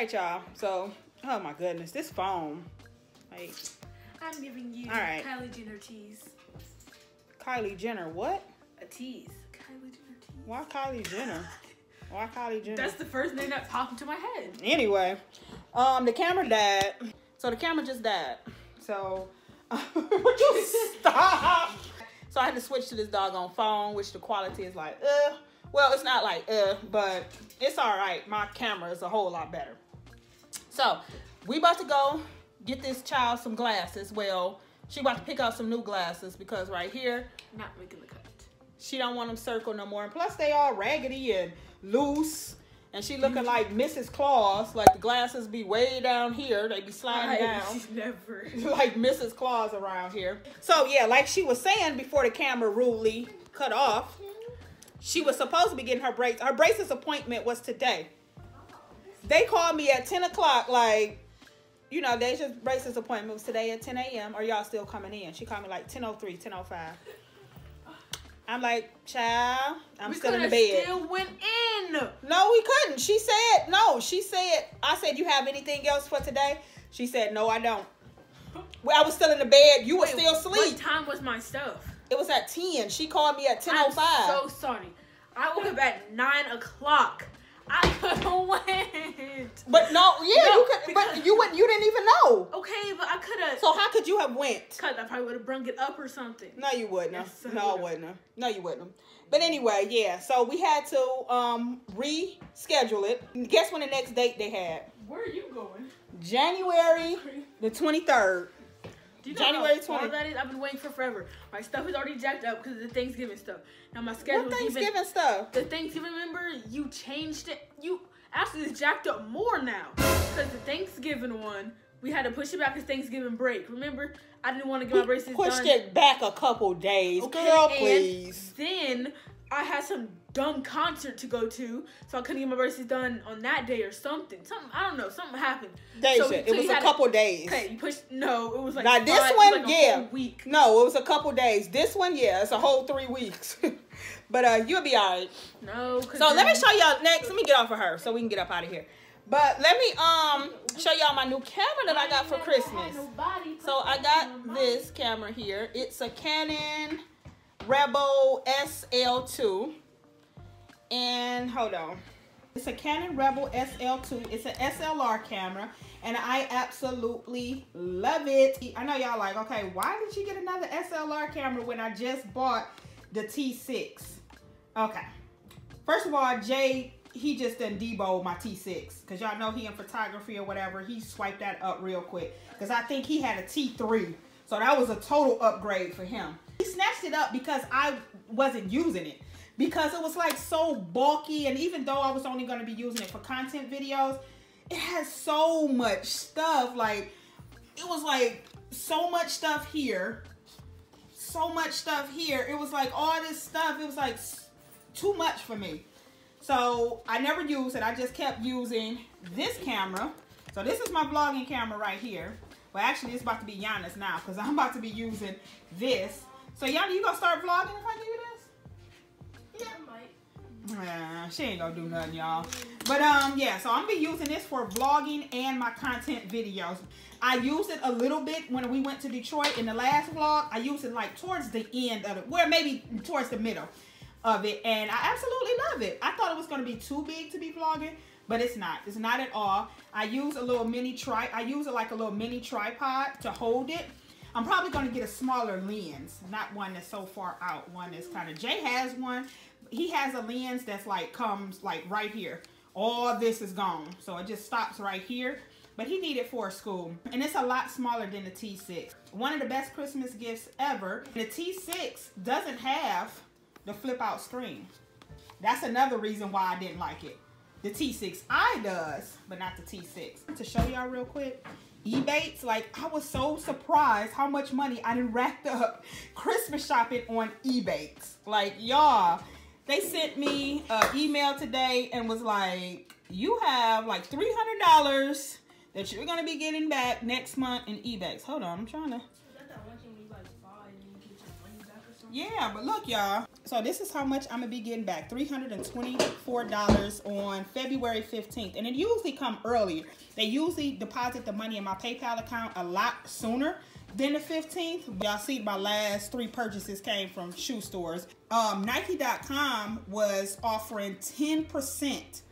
right, y'all. So, oh my goodness, this phone. Like, I'm giving you All right. Kylie Jenner tease. Kylie Jenner, what? A tease. Kylie Jenner tease. Why Kylie Jenner? Why Kylie Jenner? That's the first name that popped into my head. Anyway, um, the camera died. So the camera just died. So, would you stop? So I had to switch to this doggone phone, which the quality is like, uh. Well, it's not like, uh, but it's all right. My camera is a whole lot better. So, we about to go get this child some glasses. Well, she about to pick out some new glasses because right here, Not making the cut. she don't want them circle no more. And plus, they all raggedy and loose. And she looking mm-hmm. like Mrs. Claus. Like the glasses be way down here. They be sliding down. never. like Mrs. Claus around here. So yeah, like she was saying before the camera rudely cut off, she was supposed to be getting her braces. Her braces appointment was today. They called me at 10 o'clock, like, you know, Dejah's braces appointment was today at 10 a.m. Are y'all still coming in? She called me like 10.03, 10.05. I'm like, child, I'm we still in the bed. Still went in. No, we couldn't. She said, no, she said, I said, you have anything else for today? She said, no, I don't. Well, I was still in the bed. You were Wait, still What time was my stuff? It was at 10. She called me at I'm 10.05. so sorry. I woke up at nine o'clock. I could have went. but no, yeah, No, you could, because- but you wouldn't, you didn't even know. Okay, but I could have. So how could you have went? Cause I probably would have brung it up or something. No, you wouldn't. Yes, I no, I would've. wouldn't. have. No, you wouldn't. have. But anyway, yeah. So we had to um reschedule it. Guess when the next date they had? Where are you going? January the 23rd. Do you know January how far 20. that is? I've been waiting for forever. My stuff is already jacked up because of the Thanksgiving stuff. Now my schedule What is even. Thanksgiving stuff? The Thanksgiving, remember you changed it. You actually it's jacked up more now because the Thanksgiving one we had to push it back to Thanksgiving break. Remember, I didn't want to get my braces Pushed done. it back a couple days. Okay, Girl, and please. Then I had some dumb concert to go to, so I couldn't get my braces done on that day or something. Something I don't know. Something happened. Dejah, So- it so was a to- couple days. Okay, you pushed. No, it was like Now this five- it one, like a yeah. week. No, it was a couple days. This one, yeah, it's a whole three weeks. but uh, you'll be all right. No. So let me show y'all next. Let me get off of her so we can get up out of here. But let me um show y'all my new camera that I got for Christmas. So I got this camera here. It's a Canon Rebel SL2. And hold on. It's a Canon Rebel SL2. It's an SLR camera. And I absolutely love it. I know y'all like, okay, why did you get another SLR camera when I just bought the T6? Okay. First of all, Jay, he just done deboed my T6. Because y'all know he in photography or whatever. He swiped that up real quick. Because I think he had a T3. So that was a total upgrade for him. He snatched it up because I wasn't using it. Because it was like so bulky. And even though I was only going to be using it for content videos, it has so much stuff. Like, it was like so much stuff here. So much stuff here. It was like all this stuff. It was like too much for me. So I never used it. I just kept using this camera. So this is my vlogging camera right here. Well, actually, it's about to be Iyanna's now because I'm about to be using this. So Yanna, you gonna start vlogging if I give you this? She ain't gonna do nothing, y'all. But um, yeah. So I'm gonna be using this for vlogging and my content videos. I used it a little bit when we went to Detroit in the last vlog. I used it like towards the end of it, where maybe towards the middle of it, and I absolutely love it. I thought it was gonna be too big to be vlogging, but it's not. It's not at all. I use a little mini tri. I use it like a little mini tripod to hold it. I'm probably gonna get a smaller lens, not one that's so far out. One that's kind of. Jay has one. He has a lens that's like comes like right here. All this is gone, so it just stops right here. But he needed for school, and it's a lot smaller than the T6. One of the best Christmas gifts ever. The T6 doesn't have the flip out screen. That's another reason why I didn't like it. The T6i does, but not the T6. To show y'all real quick, Ebates, like I was so surprised how much money I done racked up Christmas shopping on Ebates. Like y'all, they sent me an email today and was like, you have like $300 that you're gonna be getting back next month in Ebates. Hold on, I'm trying to. Yeah, but look, y'all. So this is how much I'm gonna be getting back. $324 on February 15th. And it usually come early. They usually deposit the money in my PayPal account a lot sooner than the 15th. Y'all see my last three purchases came from shoe stores. Um, Nike.com was offering 10%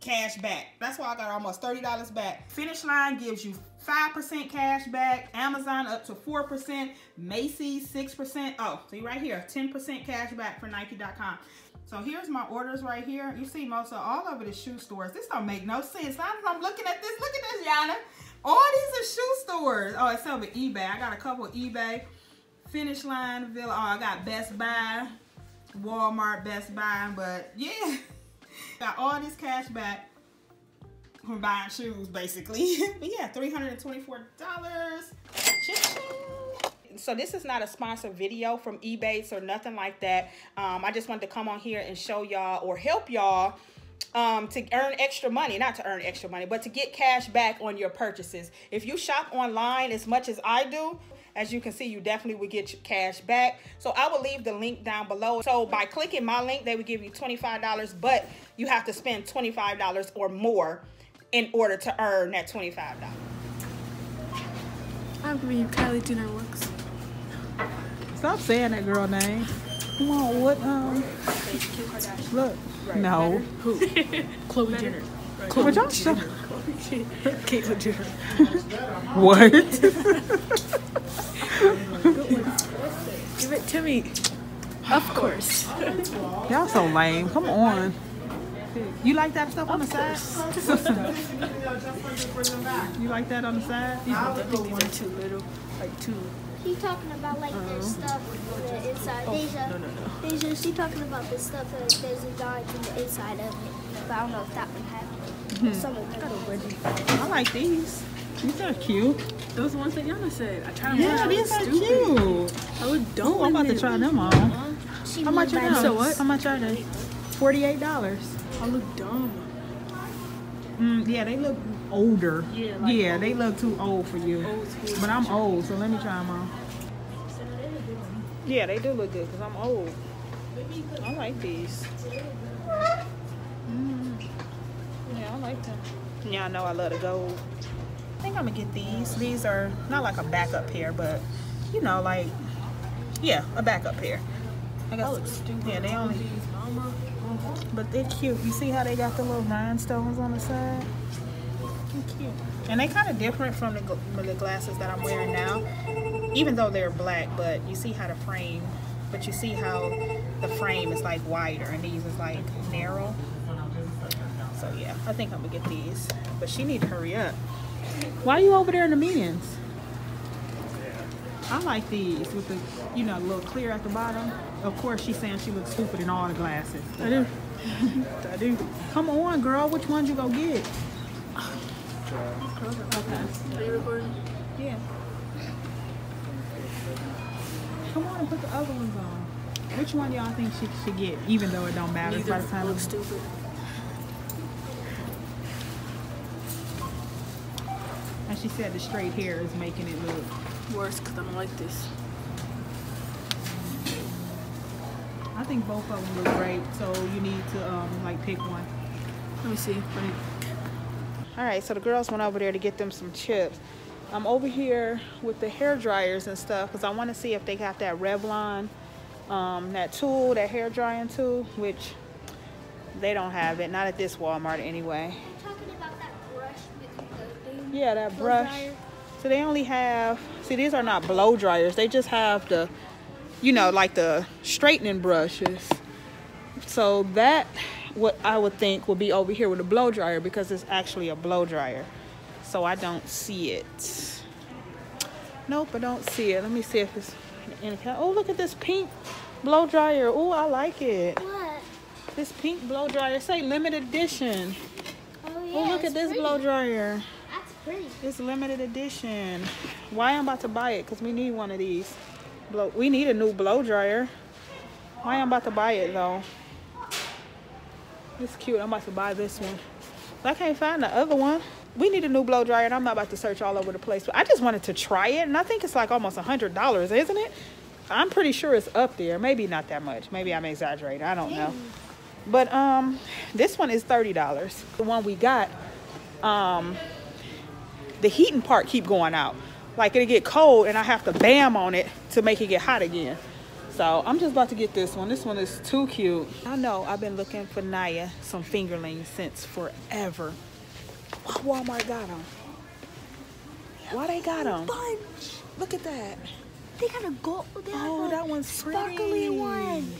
cash back. That's why I got almost $30 back. Finish Line gives you 5% cash back. Amazon up to 4%. Macy's 6%. Oh, see right here, 10% cash back for Nike.com. So here's my orders right here. You see most of all it is shoe stores. This don't make no sense. I'm looking at this. Look at this, Yanna. All these are shoe stores. Oh, it's over eBay. I got a couple eBay. Finish Line, Villa. Oh, I got Best Buy, Walmart, Best Buy. But yeah, got all this cash back from buying shoes, basically. but yeah, $324. So this is not a sponsored video from Ebates or nothing like that. Um, I just wanted to come on here and show y'all or help y'all um, to earn extra money, not to earn extra money, but to get cash back on your purchases. If you shop online as much as I do, as you can see, you definitely would get cash back. So I will leave the link down below. So by clicking my link, they would give you $25, but you have to spend $25 or more in order to earn that $25. I'm giving you Kylie Jenner looks. Stop saying that girl name. Come on, what um look. Right. No. Who? Chloe Jenner. Right. Chloe Jenner. Caitlyn Jenner. what? Give it to me. Of course. Y'all so lame. Come on. You like that stuff on the side? you like that on the side? These are too little. Like too he talking about like uh-huh. the stuff on the inside. Oh, Dejah, no, no, no. Dejah, she talking about the stuff that there's a dog in the inside of it. But I don't know if that one happened. Some of them. I like these. These are cute. Those ones that Yanna said. I tried them. Yeah, these are stupid. cute. I look dumb. Ooh, I'm about to try them on. How much are they? So what? How much are they? Forty-eight dollars. I look dumb. Mm, yeah, they look older. Yeah, like yeah old. they look too old for you. Old but I'm old, so let me try them on. Yeah, they do look good because I'm old. I like these. Mm. Yeah, I like them. Yeah, I know I love the gold. I think I'm gonna get these. These are not like a backup pair, but you know, like yeah, a backup pair. I got. Yeah, they only. But they're cute. You see how they got the little rhinestones on the side? Cute. And they kind of different from the, the glasses that I'm wearing now. Even though they're black, but you see how the frame, but you see how the frame is like wider and these is like narrow. So yeah, I think I'm gonna get these. But she need to hurry up. Why are you over there in the meetings? I like these with the, you know, a little clear at the bottom. Of course, she's saying she looks stupid in all the glasses. I do. I do. Come on, girl. Which ones you gonna get? Okay. Are you recording? Yeah. Come on and put the other ones on. Which one y'all think she should get, even though it don't matter Neither by the time looks stupid. And she said the straight hair is making it look worse because I don't like this. I think both of them look great, so you need to um, like pick one. Let me see. All right, so the girls went over there to get them some chips. I'm over here with the hair dryers and stuff because I want to see if they got that Revlon, um, that tool, that hair drying tool, which they don't have it. Not at this Walmart anyway. That yeah, that brush. So they only have, see these are not blow dryers. They just have the you know, like the straightening brushes. So that, what I would think would be over here with a blow dryer because it's actually a blow dryer. So I don't see it. Nope, I don't see it. Let me see if it's in the Oh, look at this pink blow dryer. Oh, I like it. What? This pink blow dryer. Say limited edition. Oh, yeah, oh look at this pretty. blow dryer. That's pretty. It's limited edition. Why I'm about to buy it? Because we need one of these. Blow. We need a new blow dryer. Why I'm about to buy it though? It's cute. I'm about to buy this one. I can't find the other one. We need a new blow dryer, and I'm not about to search all over the place. But I just wanted to try it, and I think it's like almost a hundred dollars, isn't it? I'm pretty sure it's up there. Maybe not that much. Maybe I'm exaggerating. I don't know. But um, this one is thirty dollars. The one we got, um, the heating part keep going out. Like it'll get cold and I have to bam on it to make it get hot again. So I'm just about to get this one. This one is too cute. I know I've been looking for Niyah some fingerlings since forever. Why Walmart got them? Why they got them? Bunch. Look at that. They got a gold. They have Oh, a that one's sparkly pretty. one.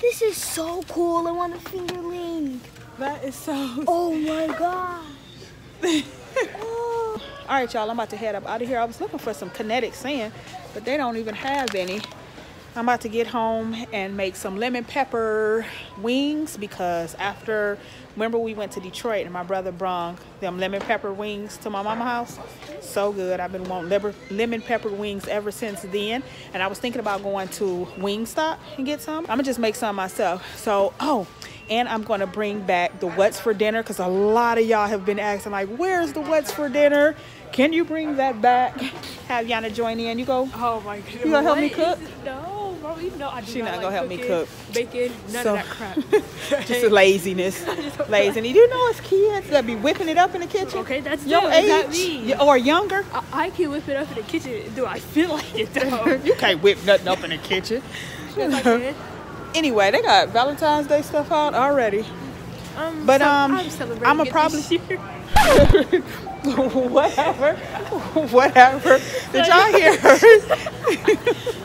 This is so cool. I want a fingerling. That is so. Oh my god. oh. All right, y'all. I'm about to head up out of here. I was looking for some kinetic sand, but they don't even have any. I'm about to get home and make some lemon pepper wings because after, remember we went to Detroit and my brother brung them lemon pepper wings to my mama house. So good. I've been wanting lemon pepper wings ever since then. And I was thinking about going to Wingstop and get some. I'm gonna just make some myself. So, oh, and I'm gonna bring back the what's for dinner because a lot of y'all have been asking like, where's the what's for dinner? Can you bring that back? Have Yanna join in. You go. Oh my god. You gonna help me cook? No. You know I do She not not like gonna help me cook. Bacon, none So- of that crap. Just a laziness. Laziness. You do know, it's kids that be whipping it up in the kitchen. Okay, that's Your them. age or younger. I, I can whip it up in the kitchen. Do I feel like it though? you can't whip nothing up in the kitchen. Yes, Anyway, they got Valentine's Day stuff out already. Um, But, so um, I'm celebrating I'ma it probably-. whatever. Whatever. Did y'all hear her?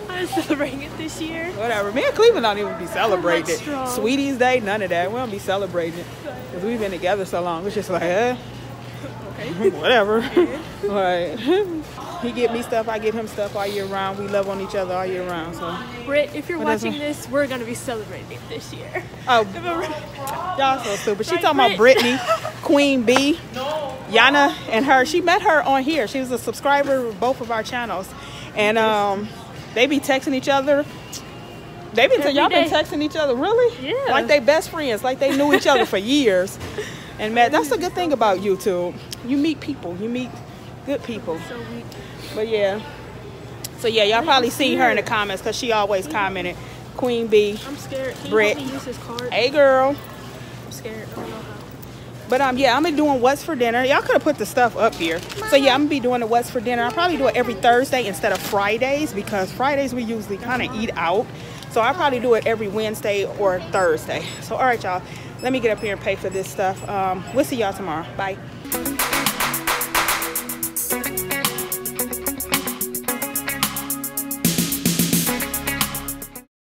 I'm celebrating it this year. Whatever. Me and Cleveland don't even be celebrating it. Sweetest Day, none of that. We don't be celebrating it. Because we've been together so long. It's just like, eh, Okay. whatever. right. He get me stuff, I get him stuff all year round. We love on each other all year round. So, Britt, if you're What watching this, we're gonna be celebrating it this year. oh, y'all so stupid. She Right, talking about Brit? Brittany, Queen B, Yanna, and her. She met her on here. She was a subscriber of both of our channels, and um, they be texting each other. They been y'all been texting each other, really? Yeah. Like they best friends, like they knew each other for years. And man, that's the good thing about YouTube. You meet people, you meet good people. So But yeah. So yeah, y'all probably seen her in the comments because she always commented. Queen B. I'm scared. Can Britt. you help me use this card? Hey girl. I'm scared. But um yeah, I'm gonna be doing what's for dinner. Y'all could have put the stuff up here. So yeah, I'm gonna be doing the what's for dinner. I'll probably do it every Thursday instead of Fridays because Fridays we usually kind of eat out. So I'll probably do it every Wednesday or Thursday. So all right, y'all. Let me get up here and pay for this stuff. Um, we'll see y'all tomorrow. Bye.